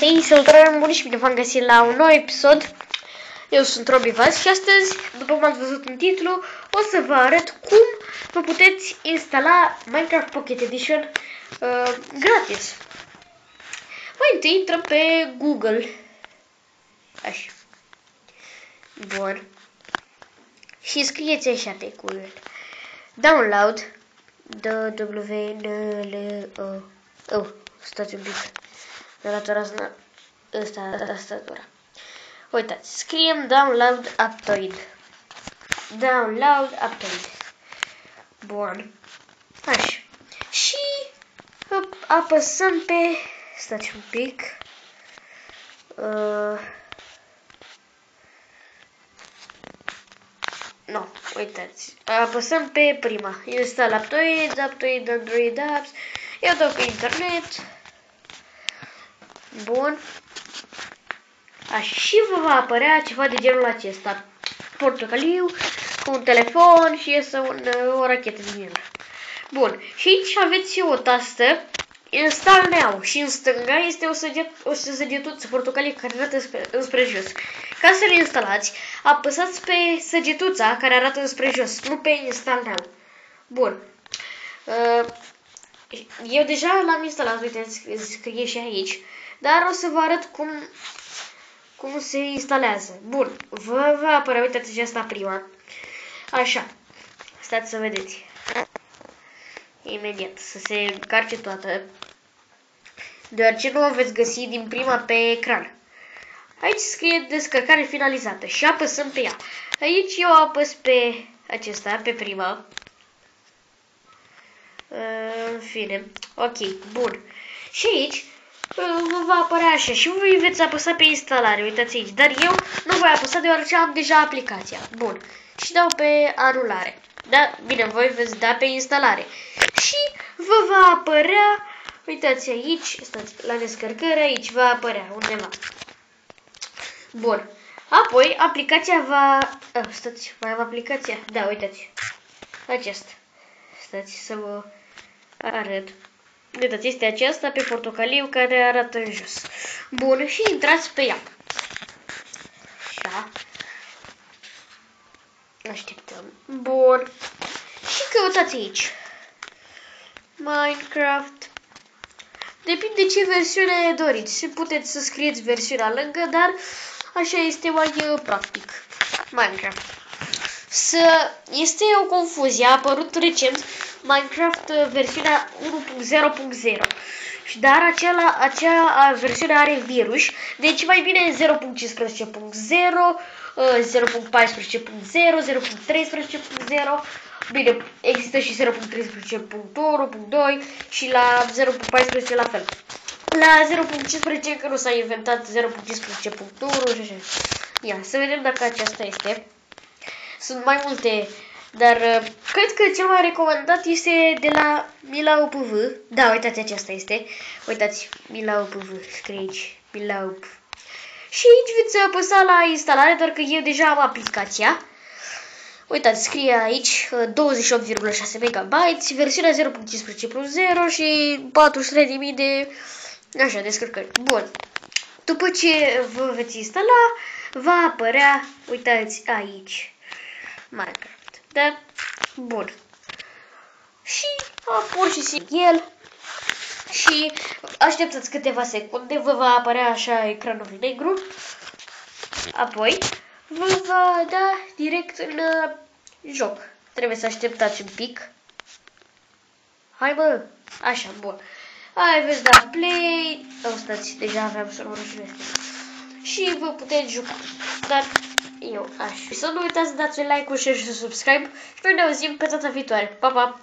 Hei, salutare buni și bine v-am găsit la un nou episod. Eu sunt Robi Vaz și astăzi, după cum ați văzut în titlu, o să vă arăt cum vă puteți instala Minecraft Pocket Edition uh, gratis. Mai întâi intrăm pe Google. Așa. Bun. Și scrieți așa pe Google. Download. D-W-N-L-O. Oh, stați un pic. Relatora asta, ăsta, tastatura. Uitați, scriem download Aptoid. Download Aptoid. Bun. Așa. Și apăsăm pe... Stați un pic. Uh, Nu, uitați. Apăsăm pe prima. Install Aptoid, Aptoid Android Apps. Eu dau pe internet. Bun. Așa, și vă va apărea ceva de genul acesta. Portocaliu, cu un telefon și iese un, o rachetă din el. Bun. Și aici aveți o tastă Install now și în stânga este o, săget, o săgetuță portocalie care arată spre, înspre jos. Ca să le instalați, apăsați pe săgetuța care arată înspre jos, nu pe install now. Bun. Uh, eu deja l-am instalat, uite, scrie și aici, dar o să vă arăt cum, cum se instalează. Bun, vă va apărea, uitați aceasta prima. Așa, stați să vedeți imediat, să se încarce toată, deoarece nu o veți găsi din prima pe ecran. Aici scrie descărcare finalizată și apăsăm pe ea. Aici eu apăs pe acesta, pe prima. În fine, ok, bun. Și aici vă va apărea așa și voi veți apăsa pe instalare, uitați aici. Dar eu nu voi apăsa deoarece am deja aplicația. Bun. Și dau pe anulare. Da, bine, voi veți da pe instalare și vă va apărea, uitați aici, stați, la descărcare, aici va apărea undeva. Bun. Apoi, aplicația va... Oh, stați, mai am aplicația? Da, uitați. Aceasta. Stați să vă arăt. Uitați, este aceasta pe portocaliu care arată în jos. Bun, și intrați pe ea. Așa. Așteptăm. Bun. Și căutați aici. Minecraft. Depinde ce versiune doriți. Și puteți să scrieți versiunea lângă, dar așa este mai uh, practic. Minecraft. Să este o confuzie. A apărut recent Minecraft uh, versiunea 1.0.0. Dar acela, acea versiune are virus, deci mai bine 0.15.0, 0.14.0, 0.13.0 Bine, există și 0.13.1.2 și la 0.14 la fel. La 0.15 că nu s-a inventat 0.15.1 și așa. Ia, să vedem dacă aceasta este. Sunt mai multe, dar uh, cred că cel mai recomandat este de la Mila UPV. Da, uitați, aceasta este. Uitați, Mila UPV, scrie aici, Mila UPV. Și aici veți apăsa la instalare, doar că eu deja am aplicația. Uitați, scrie aici 28,6 MB, versiunea 0.15.0 și 43.000 de așa, descărcări. Bun. După ce vă veți instala, va apărea, uitați aici, Minecraft. Da? Bun. Și pur și simplu el și așteptați câteva secunde, vă va apărea așa ecranul negru. Apoi, vă va da direct în uh, joc. Trebuie să așteptați un pic. Hai bă, așa, bun. Hai, veți da play. O, stați, deja aveam serverul și vă puteți juca. Dar eu aș. Să nu uitați să dați un like, un share și subscribe și noi ne auzim pe data viitoare. Pa, pa!